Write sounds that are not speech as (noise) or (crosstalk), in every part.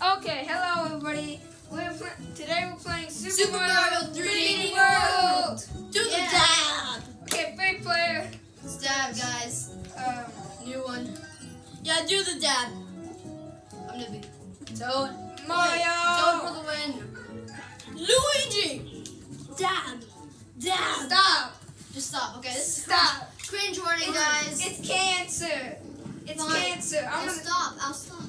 Okay, hello everybody. We're today we're playing Super, Super Mario 3D World. Do the dab! Okay, big player. Stab, guys. Um, New one. Yeah, do the dab. I'm Nibby. Toad. Mario. Toad for the win. Luigi! Dab! Dab! Stop. Just stop, okay? Stop. cringe warning, guys. It's cancer. It's Fine. cancer. I'm I'll gonna. I'll stop. I'll stop.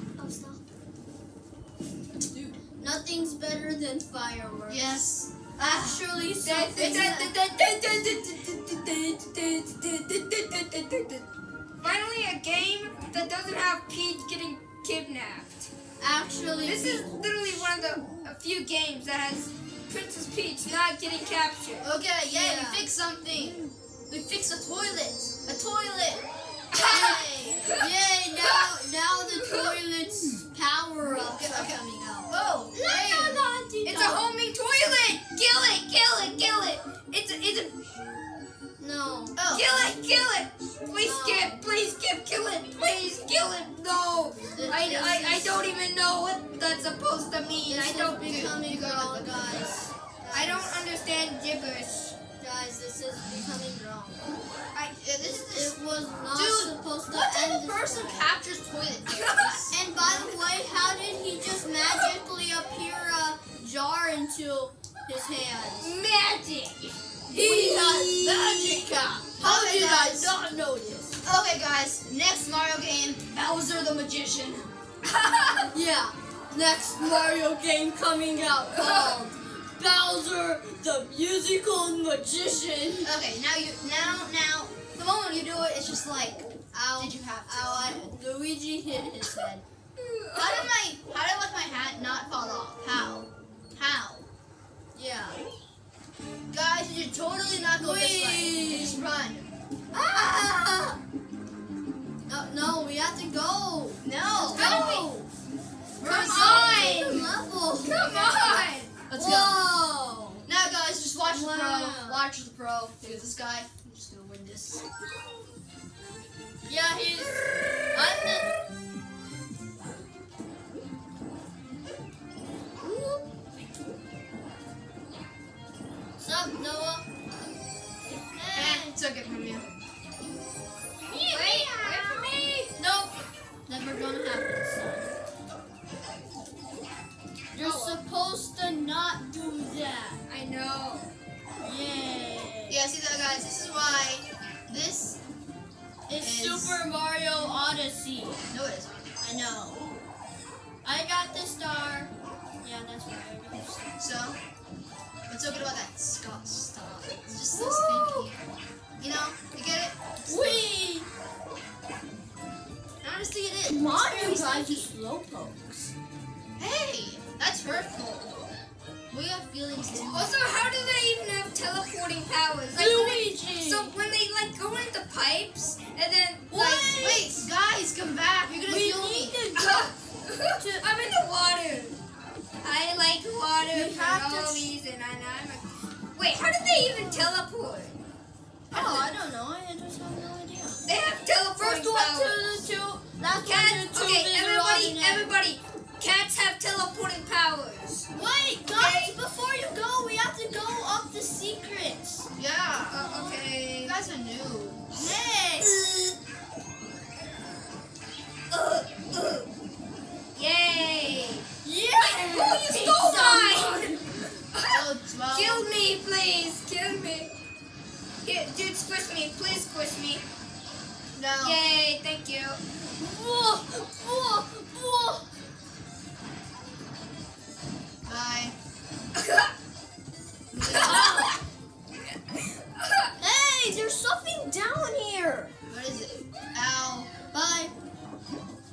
Nothing's better than fireworks. Yes. Actually, something that- that- Finally, a game that doesn't have Peach getting kidnapped. actually, This is literally one of the a few games that has Princess Peach not getting captured. Okay, yeah, Yeah. we fixed something. We fixed a toilet. A toilet. (laughs) Yay! Yay! Now, now the toilet's power ups Okay, are okay. coming out. La, hey. la, la, It's a homing toilet. Kill it. Kill it. Kill it. It's a, it's a No. Oh. Kill it, kill it! Please No. skip, please skip, kill it, please kill it! No! This- I, this I, I don't even know what that's supposed to mean. I don't becoming guys. I Guys, this is becoming wrong. I Yeah, this is It was not Dude, supposed to What type of person way. captures toilet? And by the way, how did he just magically appear a jar into his hand? magic! He has magic How Okay, did I guys. not notice? okay, guys. Next Mario game, Bowser the Magician. (laughs) Yeah, next Mario game coming out (laughs) called Bowser the Musical Magician. Okay, now you now now the moment you do it, it's just like Ow, Did you have to? ow, I, Luigi hit his head. how did my how did I let my hat not fall off? How? How? Yeah. Guys, you should totally not go this way. Just run. Ah! No, no, we have to go. No. Go. We're Come going. on. Level. Come on! Let's go. Whoa. Now, guys, just watch the Wow. Pro. Watch the pro. Because this guy, I'm just gonna win this. Yeah, he's. I'm the. Sup, Noah? Eh, took it from you. Very guys slowpokes. Hey, that's hurtful. We have feelings too. Also, how do they even have teleporting powers? Like, when they- Luigi! so when they like go into pipes and then Wait, like, wait, guys, come back. You're gonna we kill need me. (laughs) to go. I'm in the water. I like water We for no to- reason, and I'm a... Wait, how did they even teleport? Oh, I don't know. I just have no idea. They have teleporting First one powers. to the two. Last Cats, to the two. okay, everybody, everybody. Cats have teleporting powers. Wait, guys! Before you go, we have to go up the secrets. Yeah. Uh, okay. You guys are new. Hey! Something down here. What is it? Ow. Bye.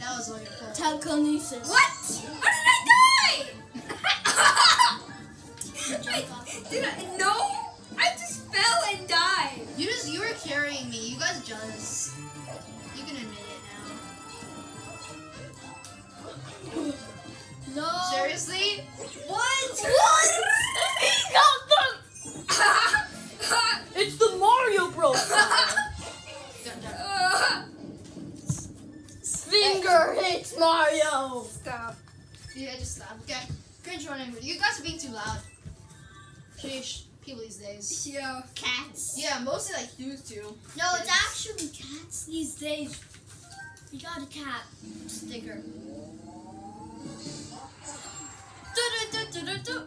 That was wonderful. Telekinesis. what? How did I die? (laughs) I, did I? No. I just fell and died. You just you were carrying me. You guys jealous. You can admit it now. (gasps) No. Seriously? What? (laughs) What? Mario. Stop. Yeah, just stop. Okay. Cringe running. You guys are being too loud. Sheesh. People these days. Yeah. Cats. Yeah, mostly like you two. No, it's actually cats these days. We got a cat sticker.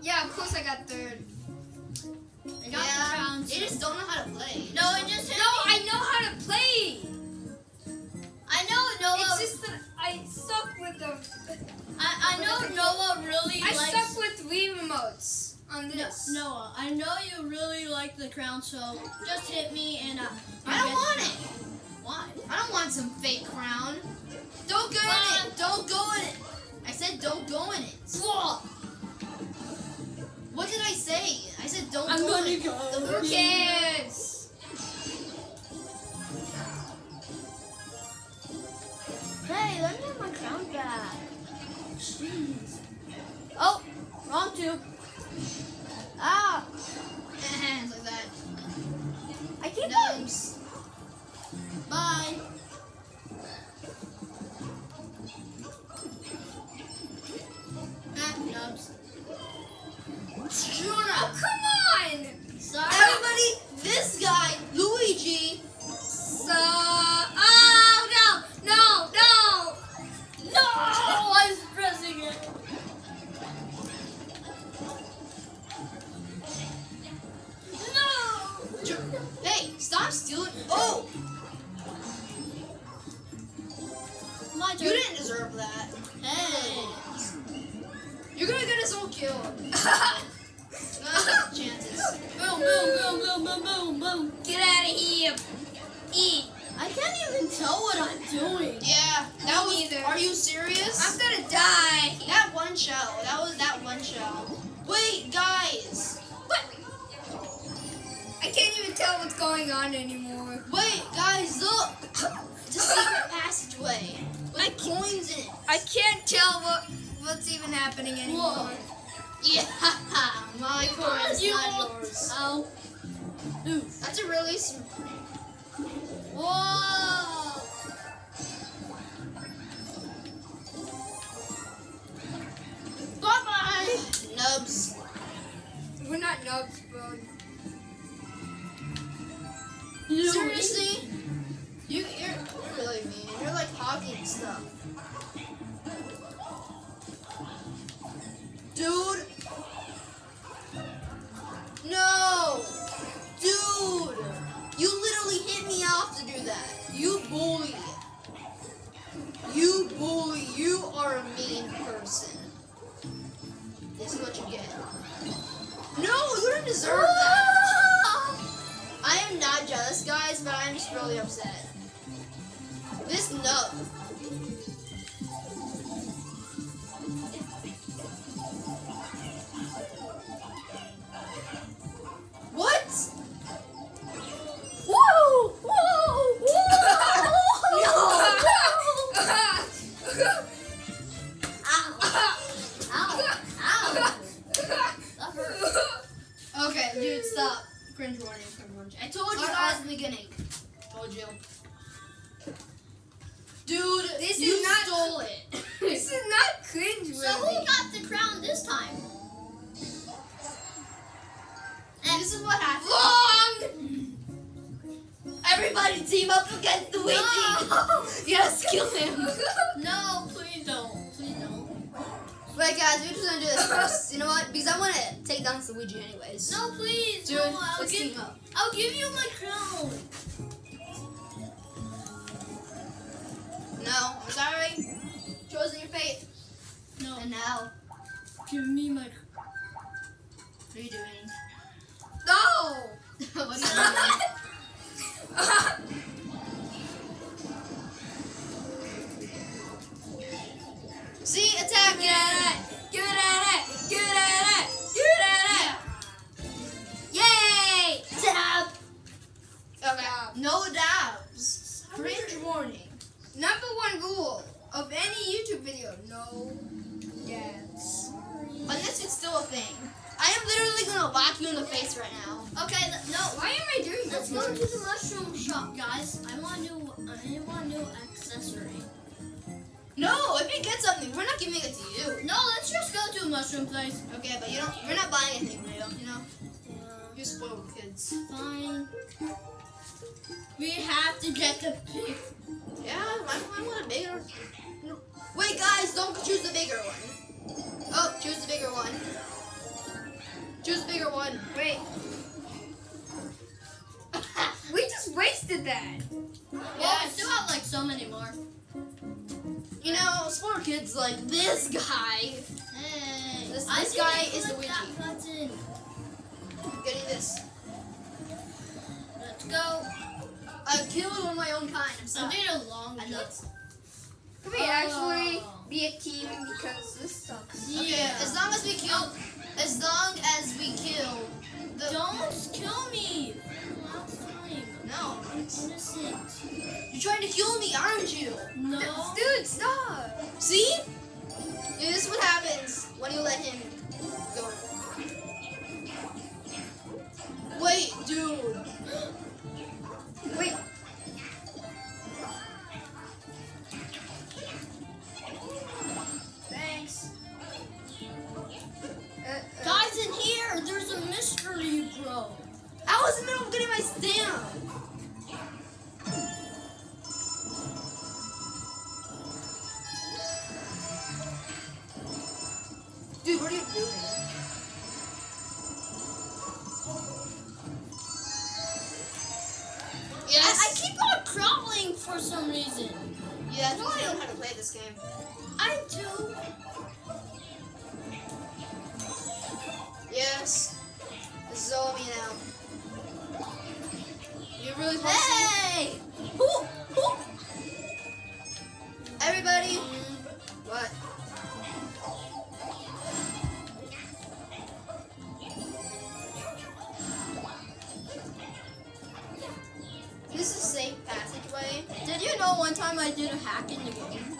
Yeah, of course I got third. I got the Yeah, crown. they just don't know how to play. No, it just hit No, me. I know how to play. I know Noah. It's just that I suck with them. I, I know Noah really I likes. suck with Wii remotes on No, this. Noah, I know you really like the crown, so just hit me and uh, I don't want get- it. Why? I don't want some fake crown. Don't go in it. Don't go in it. I said don't go in it. What did I say? I said don't I'm go gonna in it. go. The- Who cares? Hey, let me have my crown back. Jeez. Oh, wrong tube. Ah, Hands (laughs) like that. I keep on. Hey, stop stealing. Oh, My turn. you didn't deserve that. Hey. You're gonna get us all killed. No (laughs) (laughs) chances. Boom, boom, boom, boom, boom, boom, boom. Get out of here. Eat. I can't even tell what I'm doing. Yeah, that was. neither. Are you serious? I'm gonna die. That one shell. That was that can't even tell what's going on anymore. Wait, guys, look. It's a secret passageway with I coins in it. I can't tell what what's even happening anymore. Whoa. Yeah, (laughs) my coins, You- not yours. Ow. Oof. That's a really. Whoa. You bully. You bully. You are a mean person. This is what you get. No, you don't deserve that. I am not jealous, guys, but I'm just really upset. This nub. Team up against Luigi. No. (laughs) yes, kill him. (laughs) No, please don't. Please don't. Wait, guys, we're just gonna do this first. You know what? Because I want to take down Luigi anyways. No, please. Dude, no, I'll let's give, team up. I'll give you my crown. No, I'm sorry. Chosen your fate. No, And now, give me my. what are you doing? No. (laughs) what are you doing? See, attack Get at it. Get at it! Get at it! Get at it! Yay! Dab. Okay. No dabs. Cringe warning. Number one rule of any YouTube video: no dabs. Unless it's still a thing. I am literally gonna whack you in the face right now. Okay, no. Why am I doing this? Let's go to the mushroom shop, guys. I want new. I want new accessory. No, if you get something, we're not giving it to you. No, let's just go to a mushroom place. Okay, but you don't. You're not buying anything real. You know. You spoiled kids. Fine. We have to get the pig. Yeah, I, I want a bigger. No. Wait, guys, don't choose the bigger one. Oh, choose the bigger one. Choose the bigger one. Wait. (laughs) We just wasted that. Well, we Yes. still have like so many more. You know, smart kids like this guy. Hey, This- this guy is the Luigi. that button. Getting this. Let's go. I killed one of my own kind. I'm sorry. I sorry. did a long I jump. nuts. Can we actually Oh. be a team because this sucks? Okay, Yeah. as long as we kill, as long as we kill the. Don't kill me. No, I'm innocent. you're trying to kill me, aren't you? No. Dude, stop! See? This is what happens when you let him go. Wait, dude. Really Hey! Who? Who? Everybody. What? This is safe passageway. Did you know one time I did a hack in the game?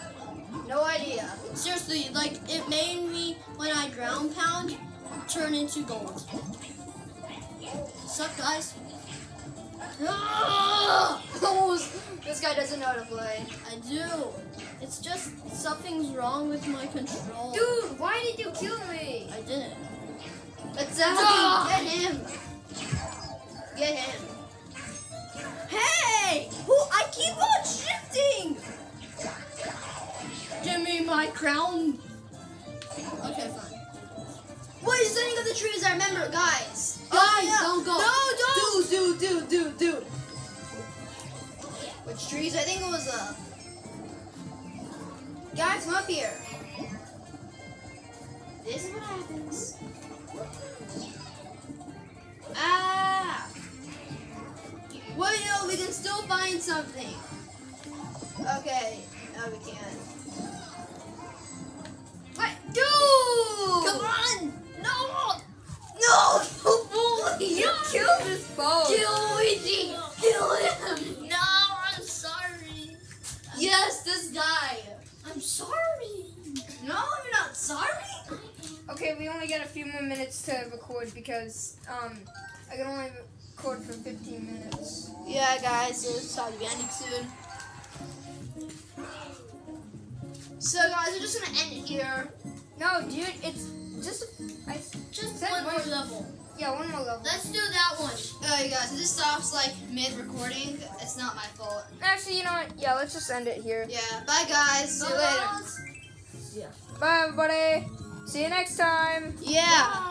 No idea. Seriously, like it made me when I ground pound turn into gold. Sup, guys? This guy doesn't know how to play. I do. It's just something's wrong with my control. dude, why did you kill me? I didn't. Exactly. Ah! Get him. Get him. Hey! Who? I keep on shifting. Give me my crown. Okay, fine. Wait, he's setting up the trees. I remember, guys. Guys, yeah. don't go. No, don't. Dude, dude, dude, dude, dude. Which trees? I think it was uh. Guys, come up here. This is what happens. Ah. Wait, no, we can still find something. Okay, no, we can't. What? Dude! Come on! Boat. Kill Luigi! Kill him! No, I'm sorry. Yes, this guy. I'm sorry. No, you're not sorry. Okay, we only got a few more minutes to record because um I can only record for 15 minutes. Yeah, guys, so this will be ending soon. So, guys, we're just gonna end it here. No, dude, it's just I, Just one more level. Yeah one more level. Let's do that one. Alright, guys, if this stops like mid recording, it's not my fault. Actually, you know what? Yeah, let's just end it here. Yeah, bye, guys. See you later. Yeah. Bye, everybody. See you next time. Yeah.